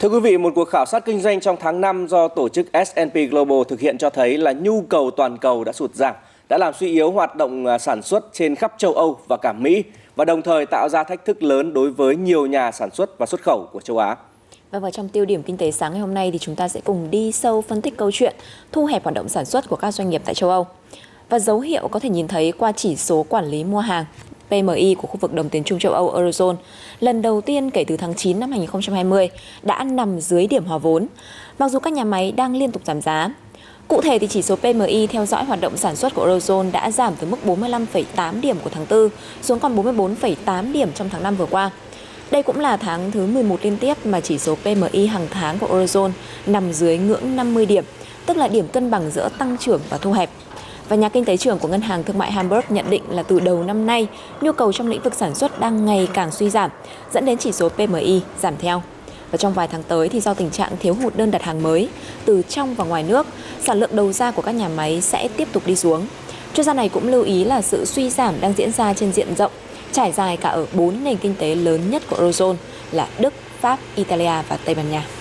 Thưa quý vị, một cuộc khảo sát kinh doanh trong tháng 5 do tổ chức S&P Global thực hiện cho thấy là nhu cầu toàn cầu đã sụt giảm, đã làm suy yếu hoạt động à, sản xuất trên khắp châu Âu và cả Mỹ và đồng thời tạo ra thách thức lớn đối với nhiều nhà sản xuất và xuất khẩu của châu Á. Vâng, và vào trong tiêu điểm kinh tế sáng ngày hôm nay thì chúng ta sẽ cùng đi sâu phân tích câu chuyện thu hẹp hoạt động sản xuất của các doanh nghiệp tại châu Âu. Và dấu hiệu có thể nhìn thấy qua chỉ số quản lý mua hàng PMI của khu vực đồng tiền Trung châu Âu Eurozone lần đầu tiên kể từ tháng 9 năm 2020 đã nằm dưới điểm hòa vốn, mặc dù các nhà máy đang liên tục giảm giá. Cụ thể thì chỉ số PMI theo dõi hoạt động sản xuất của Eurozone đã giảm từ mức 45,8 điểm của tháng 4 xuống còn 44,8 điểm trong tháng 5 vừa qua. Đây cũng là tháng thứ 11 liên tiếp mà chỉ số PMI hàng tháng của Eurozone nằm dưới ngưỡng 50 điểm, tức là điểm cân bằng giữa tăng trưởng và thu hẹp. Và nhà kinh tế trưởng của Ngân hàng Thương mại Hamburg nhận định là từ đầu năm nay, nhu cầu trong lĩnh vực sản xuất đang ngày càng suy giảm, dẫn đến chỉ số PMI giảm theo. Và trong vài tháng tới thì do tình trạng thiếu hụt đơn đặt hàng mới từ trong và ngoài nước, sản lượng đầu ra của các nhà máy sẽ tiếp tục đi xuống. Chuyên gia này cũng lưu ý là sự suy giảm đang diễn ra trên diện rộng, trải dài cả ở bốn nền kinh tế lớn nhất của Eurozone là Đức, Pháp, Italia và Tây Ban Nha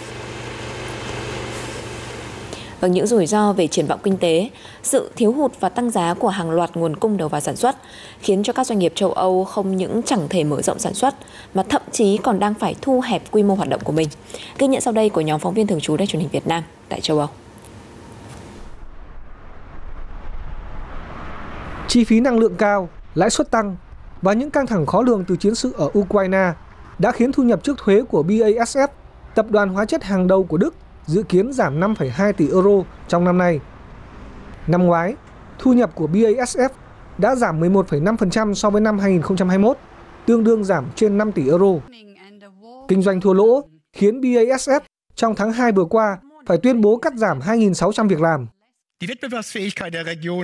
và những rủi ro về triển vọng kinh tế, sự thiếu hụt và tăng giá của hàng loạt nguồn cung đầu vào sản xuất khiến cho các doanh nghiệp châu Âu không những chẳng thể mở rộng sản xuất mà thậm chí còn đang phải thu hẹp quy mô hoạt động của mình. Ghi nhận sau đây của nhóm phóng viên thường trú Đài truyền hình Việt Nam tại châu Âu. Chi phí năng lượng cao, lãi suất tăng và những căng thẳng khó lường từ chiến sự ở Ukraine đã khiến thu nhập trước thuế của BASF, tập đoàn hóa chất hàng đầu của Đức, dự kiến giảm 5,2 tỷ euro trong năm nay. Năm ngoái, thu nhập của BASF đã giảm 11,5% so với năm 2021, tương đương giảm trên 5 tỷ euro. Kinh doanh thua lỗ khiến BASF trong tháng 2 vừa qua phải tuyên bố cắt giảm 2.600 việc làm.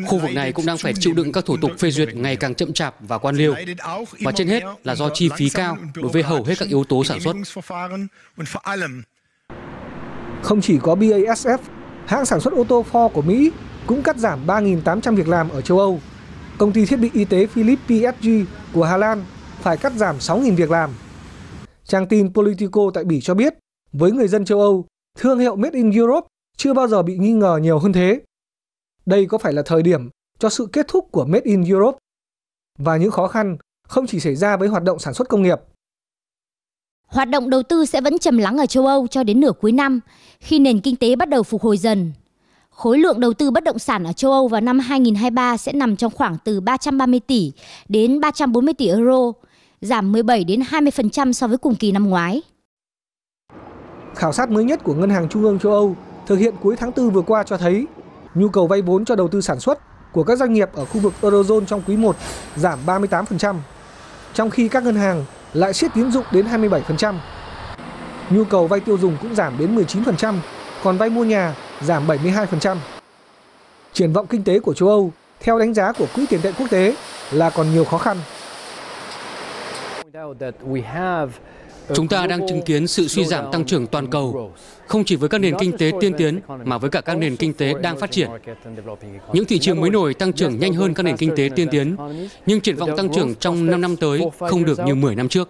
Khu vực này cũng đang phải chịu đựng các thủ tục phê duyệt ngày càng chậm chạp và quan liêu, và trên hết là do chi phí cao đối với hầu hết các yếu tố sản xuất. Không chỉ có BASF, hãng sản xuất ô tô Ford của Mỹ cũng cắt giảm 3.800 việc làm ở châu Âu. Công ty thiết bị y tế Philips PSG của Hà Lan phải cắt giảm 6.000 việc làm. Trang tin Politico tại Bỉ cho biết, với người dân châu Âu, thương hiệu Made in Europe chưa bao giờ bị nghi ngờ nhiều hơn thế. Đây có phải là thời điểm cho sự kết thúc của Made in Europe và những khó khăn không chỉ xảy ra với hoạt động sản xuất công nghiệp. Hoạt động đầu tư sẽ vẫn trầm lắng ở châu Âu cho đến nửa cuối năm, khi nền kinh tế bắt đầu phục hồi dần. Khối lượng đầu tư bất động sản ở châu Âu vào năm 2023 sẽ nằm trong khoảng từ 330 tỷ đến 340 tỷ euro, giảm 17 đến 20% so với cùng kỳ năm ngoái. Khảo sát mới nhất của Ngân hàng Trung ương châu Âu thực hiện cuối tháng 4 vừa qua cho thấy nhu cầu vay vốn cho đầu tư sản xuất của các doanh nghiệp ở khu vực Eurozone trong quý 1 giảm 38%, trong khi các ngân hàng lại siết tín dụng đến 27%. Nhu cầu vay tiêu dùng cũng giảm đến 19%, còn vay mua nhà giảm 72%. Triển vọng kinh tế của châu Âu, theo đánh giá của Quỹ tiền tệ quốc tế, là còn nhiều khó khăn. Chúng ta đang chứng kiến sự suy giảm tăng trưởng toàn cầu, không chỉ với các nền kinh tế tiên tiến mà với cả các nền kinh tế đang phát triển. Những thị trường mới nổi tăng trưởng nhanh hơn các nền kinh tế tiên tiến, nhưng triển vọng tăng trưởng trong 5 năm tới không được như 10 năm trước.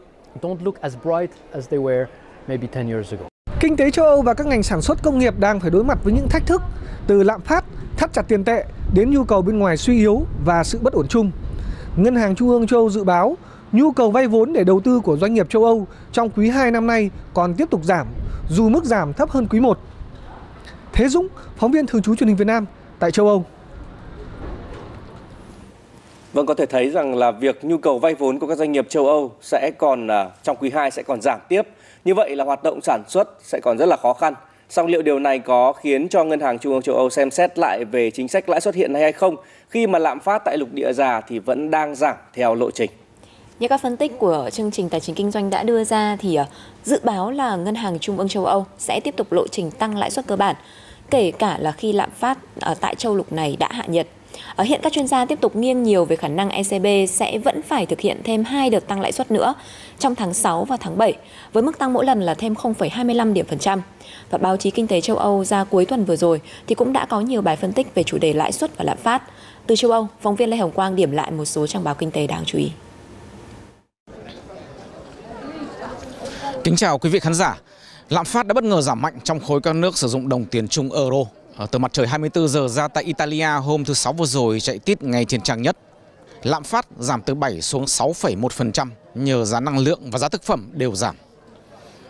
Kinh tế châu Âu và các ngành sản xuất công nghiệp đang phải đối mặt với những thách thức từ lạm phát, thắt chặt tiền tệ đến nhu cầu bên ngoài suy yếu và sự bất ổn chung. Ngân hàng Trung ương châu Âu dự báo nhu cầu vay vốn để đầu tư của doanh nghiệp châu Âu trong quý 2 năm nay còn tiếp tục giảm, dù mức giảm thấp hơn quý 1. Thế Dũng, phóng viên thường trú truyền hình Việt Nam tại châu Âu. Vâng, có thể thấy rằng là việc nhu cầu vay vốn của các doanh nghiệp châu Âu sẽ còn à, trong quý 2 sẽ còn giảm tiếp. Như vậy là hoạt động sản xuất sẽ còn rất là khó khăn. Song liệu điều này có khiến cho Ngân hàng Trung ương châu Âu xem xét lại về chính sách lãi suất hiện nay hay không khi mà lạm phát tại lục địa già thì vẫn đang giảm theo lộ trình? Như các phân tích của chương trình tài chính kinh doanh đã đưa ra thì ờ, dự báo là Ngân hàng Trung ương châu Âu sẽ tiếp tục lộ trình tăng lãi suất cơ bản, kể cả là khi lạm phát ở tại châu lục này đã hạ nhiệt. Ở hiện các chuyên gia tiếp tục nghiêng nhiều về khả năng ECB sẽ vẫn phải thực hiện thêm hai đợt tăng lãi suất nữa trong tháng 6 và tháng 7 với mức tăng mỗi lần là thêm 0,25 điểm phần trăm. Và báo chí kinh tế châu Âu ra cuối tuần vừa rồi thì cũng đã có nhiều bài phân tích về chủ đề lãi suất và lạm phát. Từ châu Âu, phóng viên Lê Hồng Quang điểm lại một số trang báo kinh tế đáng chú ý. Kính chào quý vị khán giả. Lạm phát đã bất ngờ giảm mạnh trong khối các nước sử dụng đồng tiền chung euro. À, từ mặt trời 24 giờ ra tại Italia hôm thứ Sáu vừa rồi chạy tít ngay trên trang nhất. Lạm phát giảm từ 7 xuống 6,1% nhờ giá năng lượng và giá thực phẩm đều giảm.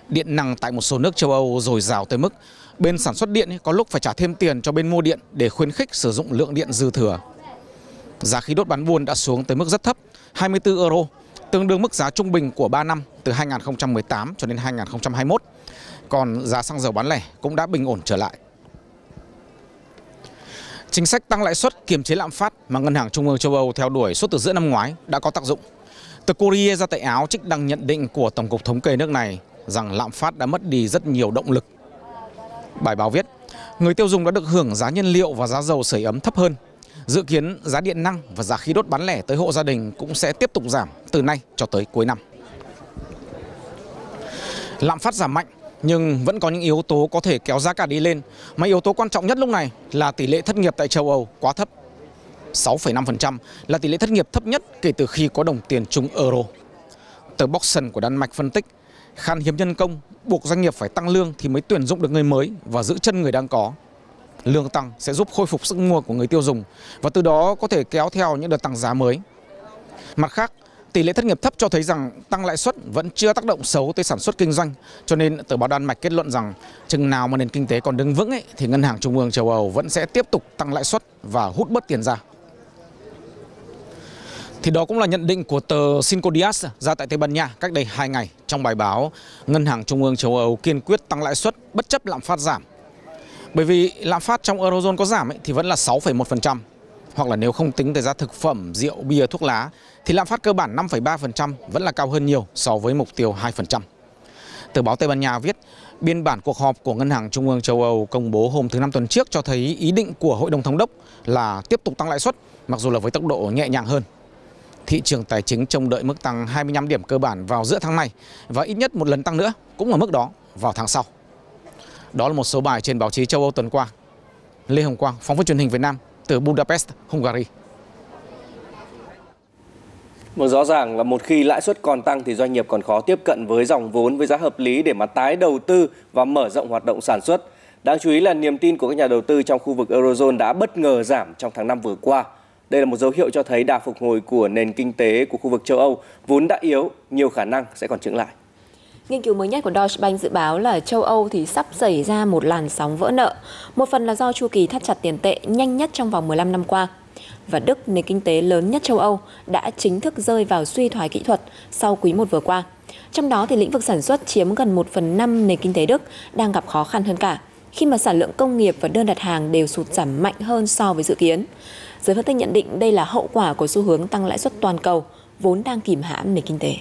Điện năng tại một số nước châu Âu dồi dào tới mức bên sản xuất điện có lúc phải trả thêm tiền cho bên mua điện để khuyến khích sử dụng lượng điện dư thừa. Giá khí đốt bán buôn đã xuống tới mức rất thấp, 24 euro, tương đương mức giá trung bình của 3 năm từ 2018 cho đến 2021. Còn giá xăng dầu bán lẻ cũng đã bình ổn trở lại. Chính sách tăng lãi suất kiềm chế lạm phát mà Ngân hàng Trung ương châu Âu theo đuổi suốt từ giữa năm ngoái đã có tác dụng. Tờ Courier ra tại Áo trích đăng nhận định của Tổng cục Thống kê nước này rằng lạm phát đã mất đi rất nhiều động lực. Bài báo viết, người tiêu dùng đã được hưởng giá nhiên liệu và giá dầu sưởi ấm thấp hơn. Dự kiến giá điện năng và giá khí đốt bán lẻ tới hộ gia đình cũng sẽ tiếp tục giảm từ nay cho tới cuối năm. Lạm phát giảm mạnh nhưng vẫn có những yếu tố có thể kéo giá cả đi lên. Mà yếu tố quan trọng nhất lúc này là tỷ lệ thất nghiệp tại châu Âu quá thấp. 6,5% là tỷ lệ thất nghiệp thấp nhất kể từ khi có đồng tiền chung euro. Tờ Boxen của Đan Mạch phân tích, khan hiếm nhân công buộc doanh nghiệp phải tăng lương thì mới tuyển dụng được người mới và giữ chân người đang có. Lương tăng sẽ giúp khôi phục sức mua của người tiêu dùng và từ đó có thể kéo theo những đợt tăng giá mới. Mặt khác, tỷ lệ thất nghiệp thấp cho thấy rằng tăng lãi suất vẫn chưa tác động xấu tới sản xuất kinh doanh. Cho nên tờ báo Đan Mạch kết luận rằng chừng nào mà nền kinh tế còn đứng vững ấy, thì Ngân hàng Trung ương châu Âu vẫn sẽ tiếp tục tăng lãi suất và hút bớt tiền ra. Thì đó cũng là nhận định của tờ Cinco Dias ra tại Tây Ban Nha cách đây 2 ngày trong bài báo Ngân hàng Trung ương châu Âu kiên quyết tăng lãi suất bất chấp lạm phát giảm. Bởi vì lạm phát trong Eurozone có giảm ấy, thì vẫn là 6,1%. Hoặc là nếu không tính tới giá thực phẩm, rượu, bia, thuốc lá thì lạm phát cơ bản 5,3% vẫn là cao hơn nhiều so với mục tiêu 2%. Tờ báo Tây Ban Nha viết, biên bản cuộc họp của Ngân hàng Trung ương châu Âu công bố hôm thứ Năm tuần trước cho thấy ý định của Hội đồng Thống đốc là tiếp tục tăng lãi suất, mặc dù là với tốc độ nhẹ nhàng hơn. Thị trường tài chính trông đợi mức tăng 25 điểm cơ bản vào giữa tháng này và ít nhất một lần tăng nữa cũng ở mức đó vào tháng sau. Đó là một số bài trên báo chí châu Âu tuần qua. Lê Hồng Quang, phóng viên truyền hình Việt Nam từ Budapest, Hungary. Một rõ ràng là một khi lãi suất còn tăng thì doanh nghiệp còn khó tiếp cận với dòng vốn với giá hợp lý để mà tái đầu tư và mở rộng hoạt động sản xuất. Đáng chú ý là niềm tin của các nhà đầu tư trong khu vực Eurozone đã bất ngờ giảm trong tháng 5 vừa qua. Đây là một dấu hiệu cho thấy đà phục hồi của nền kinh tế của khu vực châu Âu vốn đã yếu, nhiều khả năng sẽ còn chững lại. Nghiên cứu mới nhất của Deutsche Bank dự báo là châu Âu thì sắp xảy ra một làn sóng vỡ nợ. Một phần là do chu kỳ thắt chặt tiền tệ nhanh nhất trong vòng 15 năm qua. Và Đức, nền kinh tế lớn nhất châu Âu, đã chính thức rơi vào suy thoái kỹ thuật sau quý 1 vừa qua. Trong đó thì lĩnh vực sản xuất chiếm gần 1 phần 5 nền kinh tế Đức đang gặp khó khăn hơn cả, khi mà sản lượng công nghiệp và đơn đặt hàng đều sụt giảm mạnh hơn so với dự kiến. Giới phân tích nhận định đây là hậu quả của xu hướng tăng lãi suất toàn cầu, vốn đang kìm hãm nền kinh tế.